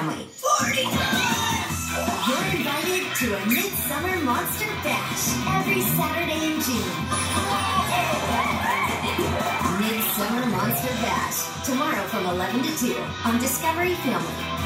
Family. 40 You're invited to a Midsummer Monster Bash every Saturday in June. Midsummer Monster Bash, tomorrow from 11 to 2 on Discovery Family.